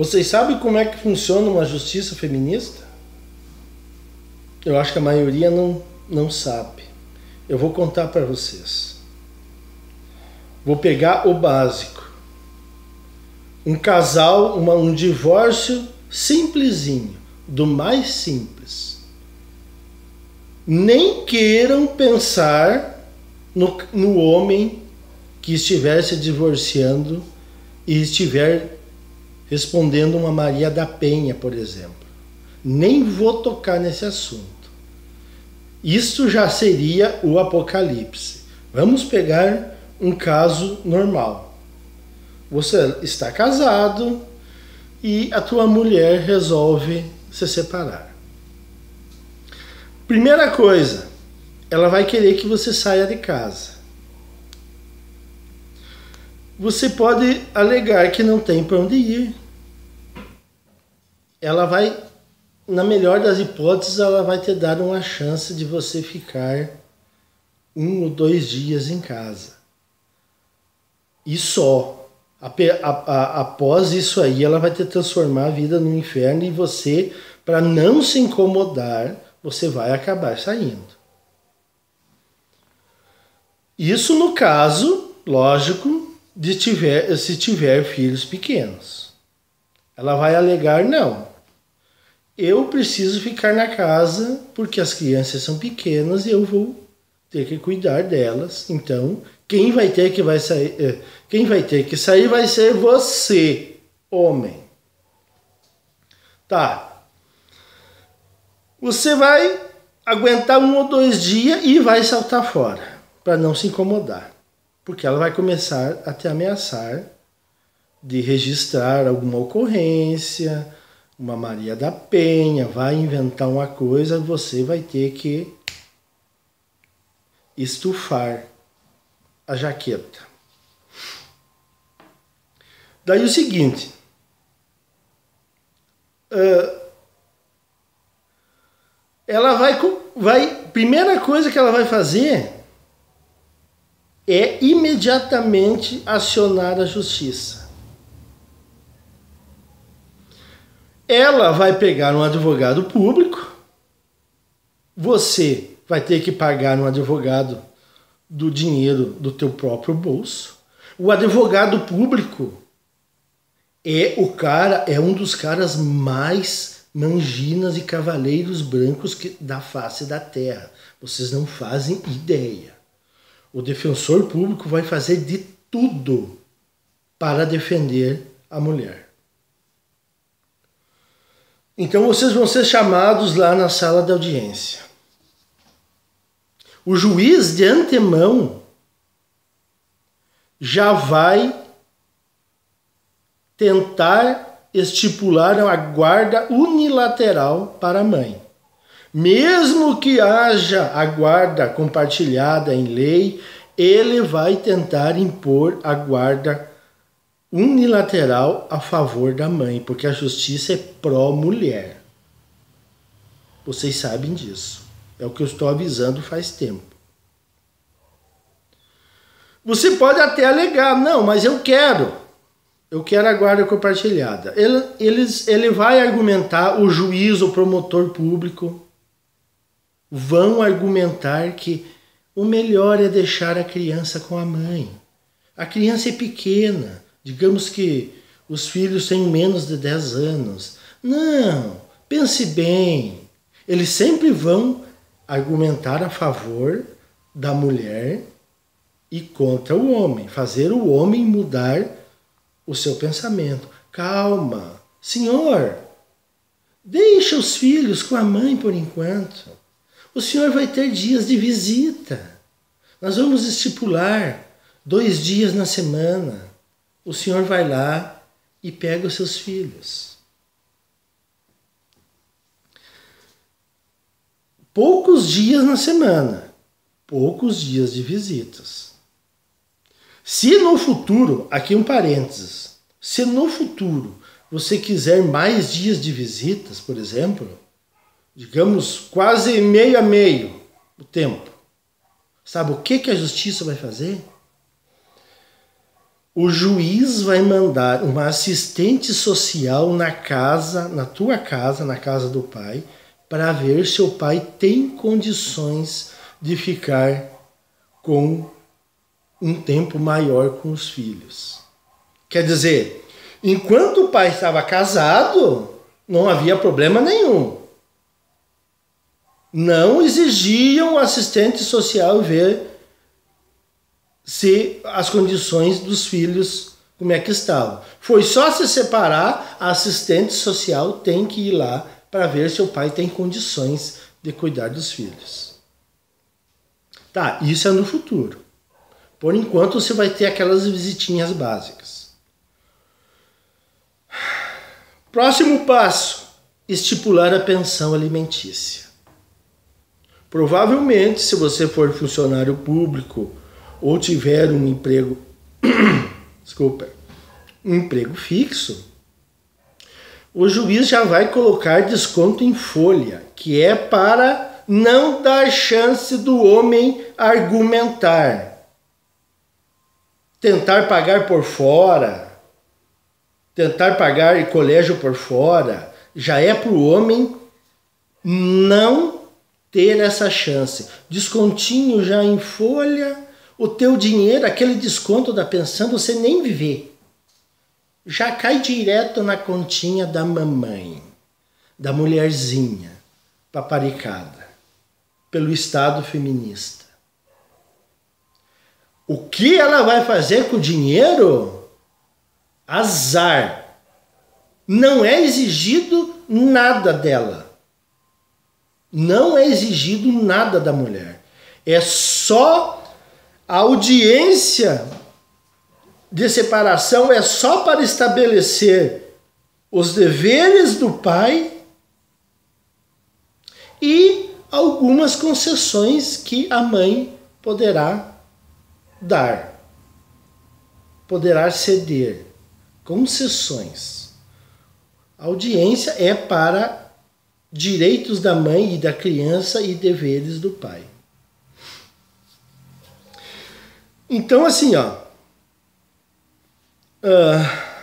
Vocês sabem como é que funciona uma justiça feminista? Eu acho que a maioria não, não sabe. Eu vou contar para vocês. Vou pegar o básico. Um casal, uma, um divórcio simplesinho, do mais simples. Nem queiram pensar no, no homem que estiver se divorciando e estiver respondendo uma Maria da Penha, por exemplo. Nem vou tocar nesse assunto. Isso já seria o apocalipse. Vamos pegar um caso normal. Você está casado e a tua mulher resolve se separar. Primeira coisa, ela vai querer que você saia de casa. Você pode alegar que não tem para onde ir. Ela vai, na melhor das hipóteses, ela vai te dar uma chance de você ficar um ou dois dias em casa. E só. Após isso aí, ela vai te transformar a vida no inferno e você, para não se incomodar, você vai acabar saindo. Isso no caso, lógico, de tiver, se tiver filhos pequenos. Ela vai alegar não. Eu preciso ficar na casa porque as crianças são pequenas e eu vou ter que cuidar delas. Então, quem vai ter que vai sair, eh, quem vai ter que sair vai ser você, homem. Tá. Você vai aguentar um ou dois dias e vai saltar fora para não se incomodar, porque ela vai começar a te ameaçar de registrar alguma ocorrência, uma Maria da Penha, vai inventar uma coisa, você vai ter que estufar a jaqueta. Daí o seguinte, uh, ela vai, vai, primeira coisa que ela vai fazer é imediatamente acionar a justiça. Ela vai pegar um advogado público, você vai ter que pagar um advogado do dinheiro do teu próprio bolso. O advogado público é o cara, é um dos caras mais manginas e cavaleiros brancos que, da face da terra. Vocês não fazem ideia. O defensor público vai fazer de tudo para defender a mulher. Então vocês vão ser chamados lá na sala de audiência. O juiz de antemão já vai tentar estipular a guarda unilateral para a mãe. Mesmo que haja a guarda compartilhada em lei, ele vai tentar impor a guarda unilateral a favor da mãe, porque a justiça é pró-mulher. Vocês sabem disso. É o que eu estou avisando faz tempo. Você pode até alegar, não, mas eu quero. Eu quero a guarda compartilhada. Ele, ele, ele vai argumentar, o juiz, o promotor público, vão argumentar que o melhor é deixar a criança com a mãe. A criança é pequena, digamos que os filhos têm menos de 10 anos. Não, pense bem. Eles sempre vão argumentar a favor da mulher e contra o homem, fazer o homem mudar o seu pensamento. Calma, senhor, deixa os filhos com a mãe por enquanto. O senhor vai ter dias de visita. Nós vamos estipular dois dias na semana. O senhor vai lá e pega os seus filhos. Poucos dias na semana, poucos dias de visitas. Se no futuro, aqui um parênteses, se no futuro você quiser mais dias de visitas, por exemplo, digamos, quase meio a meio o tempo. Sabe o que, que a justiça vai fazer? O juiz vai mandar uma assistente social na casa, na tua casa, na casa do pai, para ver se o pai tem condições de ficar com um tempo maior com os filhos. Quer dizer, enquanto o pai estava casado, não havia problema nenhum. Não exigiam assistente social ver se as condições dos filhos como é que estavam. Foi só se separar, a assistente social tem que ir lá para ver se o pai tem condições de cuidar dos filhos. Tá, isso é no futuro. Por enquanto você vai ter aquelas visitinhas básicas. Próximo passo: estipular a pensão alimentícia. Provavelmente, se você for funcionário público ou tiver um emprego, desculpa, um emprego fixo, o juiz já vai colocar desconto em folha, que é para não dar chance do homem argumentar. Tentar pagar por fora, tentar pagar colégio por fora, já é para o homem não ter essa chance. Descontinho já em folha, o teu dinheiro, aquele desconto da pensão, você nem vê já cai direto na continha da mamãe, da mulherzinha paparicada pelo Estado feminista. O que ela vai fazer com o dinheiro? Azar. Não é exigido nada dela. Não é exigido nada da mulher. É só a audiência de separação é só para estabelecer os deveres do pai e algumas concessões que a mãe poderá dar, poderá ceder. Concessões. A audiência é para direitos da mãe e da criança e deveres do pai. Então, assim, ó, Uh,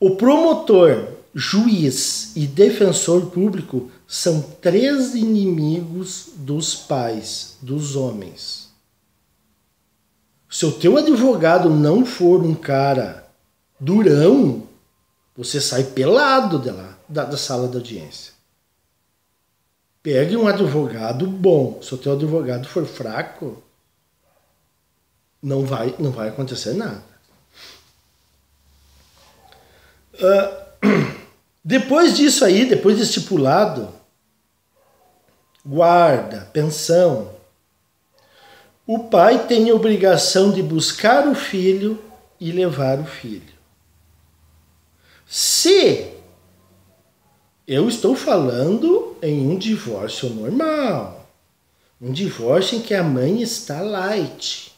o promotor, juiz e defensor público são três inimigos dos pais, dos homens. Se o teu advogado não for um cara durão, você sai pelado de lá, da, da sala da audiência. Pegue um advogado bom. Se o teu advogado for fraco, não vai, não vai acontecer nada. Uh, depois disso aí, depois de estipulado, guarda, pensão, o pai tem a obrigação de buscar o filho e levar o filho. Se eu estou falando em um divórcio normal, um divórcio em que a mãe está light,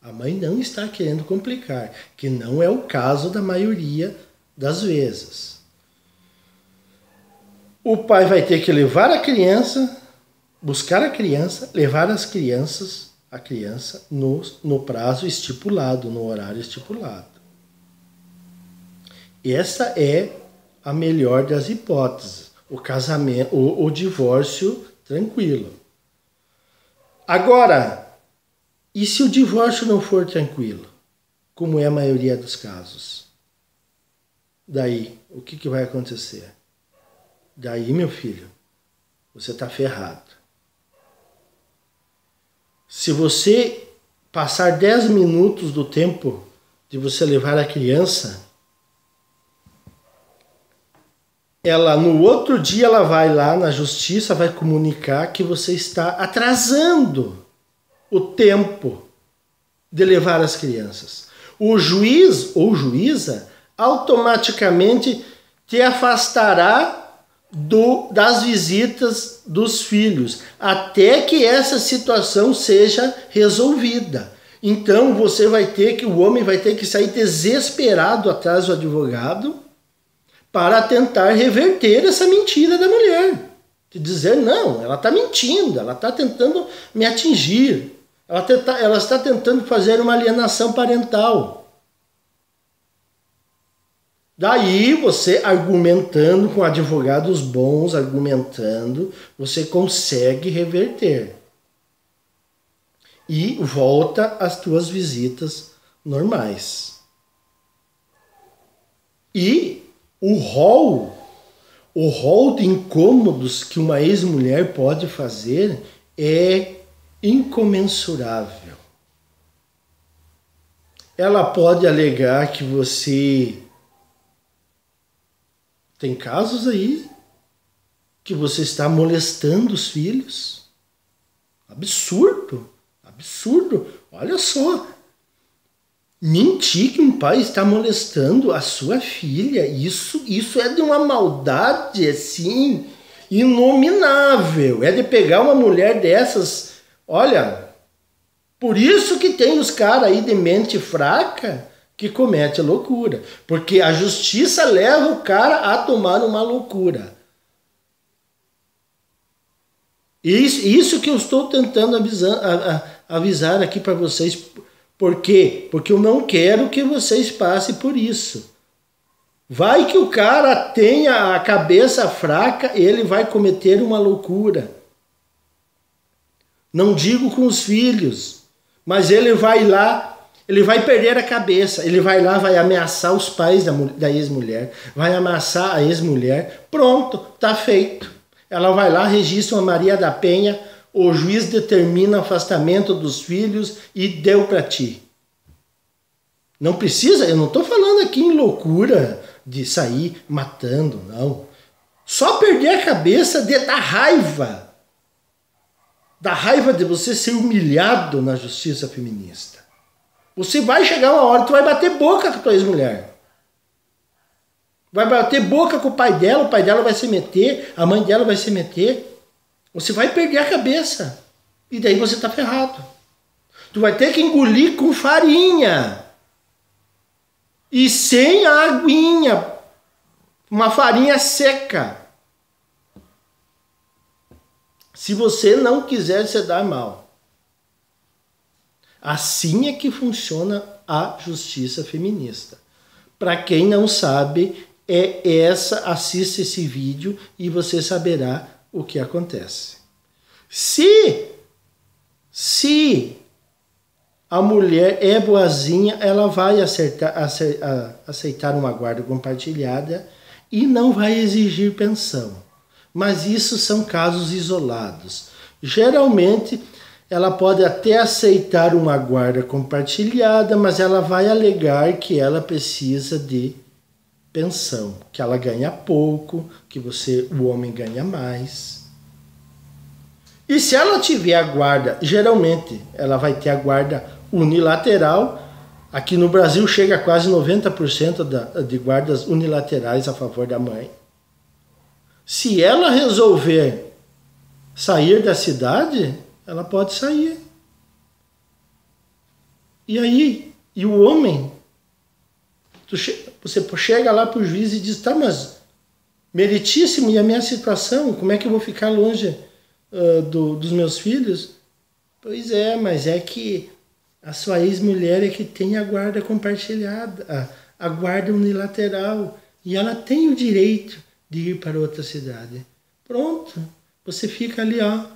a mãe não está querendo complicar, que não é o caso da maioria das vezes. O pai vai ter que levar a criança, buscar a criança, levar as crianças, a criança no, no prazo estipulado, no horário estipulado. Essa é a melhor das hipóteses, o casamento, o, o divórcio tranquilo. Agora, e se o divórcio não for tranquilo, como é a maioria dos casos? Daí, o que, que vai acontecer? Daí, meu filho, você está ferrado. Se você passar 10 minutos do tempo de você levar a criança, ela no outro dia ela vai lá na justiça, vai comunicar que você está atrasando o tempo de levar as crianças. O juiz ou juíza automaticamente te afastará do, das visitas dos filhos, até que essa situação seja resolvida. Então você vai ter que, o homem vai ter que sair desesperado atrás do advogado para tentar reverter essa mentira da mulher. De dizer, não, ela está mentindo, ela está tentando me atingir, Ela, tenta, ela está tentando fazer uma alienação parental. Daí você argumentando com advogados bons, argumentando, você consegue reverter. E volta às tuas visitas normais. E o rol, o rol de incômodos que uma ex-mulher pode fazer é incomensurável. Ela pode alegar que você tem casos aí que você está molestando os filhos. Absurdo, absurdo. Olha só. Mentir que um pai está molestando a sua filha, isso, isso é de uma maldade assim inominável. É de pegar uma mulher dessas Olha, por isso que tem os caras aí de mente fraca que comete loucura. Porque a justiça leva o cara a tomar uma loucura. Isso, isso que eu estou tentando avisar, avisar aqui para vocês. Por quê? Porque eu não quero que vocês passem por isso. Vai que o cara tenha a cabeça fraca, ele vai cometer uma loucura. Não digo com os filhos, mas ele vai lá, ele vai perder a cabeça, ele vai lá, vai ameaçar os pais da, da ex-mulher, vai ameaçar a ex-mulher, pronto, tá feito. Ela vai lá, registra uma Maria da Penha, o juiz determina o afastamento dos filhos e deu para ti. Não precisa, eu não estou falando aqui em loucura de sair matando, não. Só perder a cabeça de dar raiva da raiva de você ser humilhado na justiça feminista. Você vai chegar uma hora, tu vai bater boca com a tua ex-mulher. Vai bater boca com o pai dela, o pai dela vai se meter, a mãe dela vai se meter. Você vai perder a cabeça. E daí você tá ferrado. Tu vai ter que engolir com farinha. E sem aguinha. Uma farinha seca se você não quiser se dar mal. Assim é que funciona a justiça feminista. Para quem não sabe, é essa, assista esse vídeo e você saberá o que acontece. Se se a mulher é boazinha, ela vai acertar, aceitar uma guarda compartilhada e não vai exigir pensão mas isso são casos isolados. Geralmente, ela pode até aceitar uma guarda compartilhada, mas ela vai alegar que ela precisa de pensão, que ela ganha pouco, que você, o homem ganha mais. E se ela tiver a guarda, geralmente ela vai ter a guarda unilateral. Aqui no Brasil chega a quase 90% da, de guardas unilaterais a favor da mãe. Se ela resolver sair da cidade, ela pode sair. E aí, e o homem, você chega lá para o juiz e diz, tá, mas meritíssimo, e a minha situação, como é que eu vou ficar longe uh, do, dos meus filhos? Pois é, mas é que a sua ex-mulher é que tem a guarda compartilhada, a, a guarda unilateral, e ela tem o direito de ir para outra cidade. Pronto, você fica ali, ó,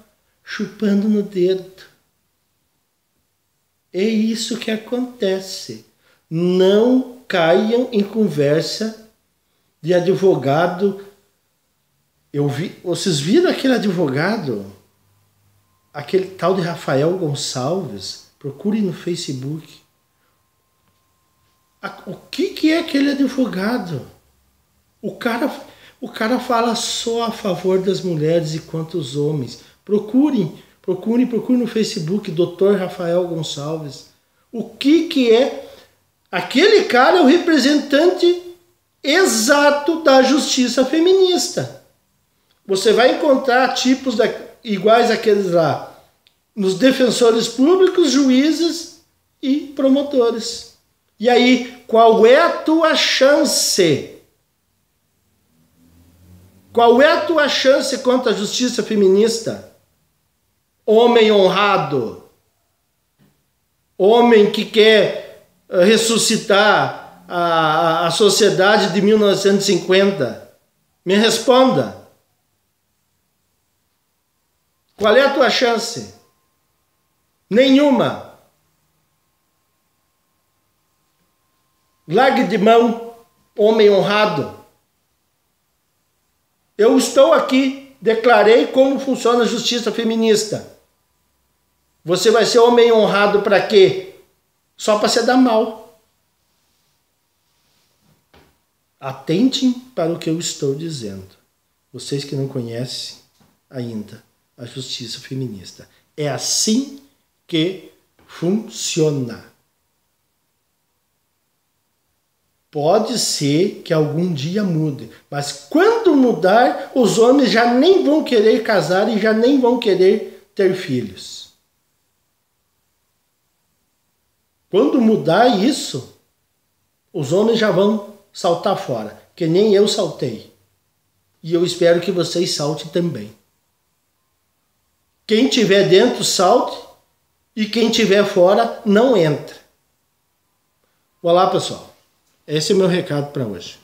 chupando no dedo. É isso que acontece. Não caiam em conversa de advogado. Eu vi, vocês viram aquele advogado, aquele tal de Rafael Gonçalves? Procure no Facebook. O que, que é aquele advogado? O cara o cara fala só a favor das mulheres e quanto os homens. Procurem, procurem, procurem no Facebook, Dr. Rafael Gonçalves. O que que é? Aquele cara é o representante exato da justiça feminista. Você vai encontrar tipos da, iguais àqueles lá nos defensores públicos, juízes e promotores. E aí, qual é a tua chance? Qual é a tua chance contra a justiça feminista? Homem honrado. Homem que quer eh, ressuscitar a, a sociedade de 1950, me responda. Qual é a tua chance? Nenhuma. Largue de mão, homem honrado. Eu estou aqui, declarei como funciona a justiça feminista. Você vai ser homem honrado para quê? Só para se dar mal. Atentem para o que eu estou dizendo. Vocês que não conhecem ainda a justiça feminista. É assim que funciona. Pode ser que algum dia mude, mas quando mudar, os homens já nem vão querer casar e já nem vão querer ter filhos. Quando mudar isso, os homens já vão saltar fora, que nem eu saltei. E eu espero que vocês saltem também. Quem tiver dentro, salte, e quem tiver fora, não entra. Olá, pessoal. Esse é o meu recado para hoje.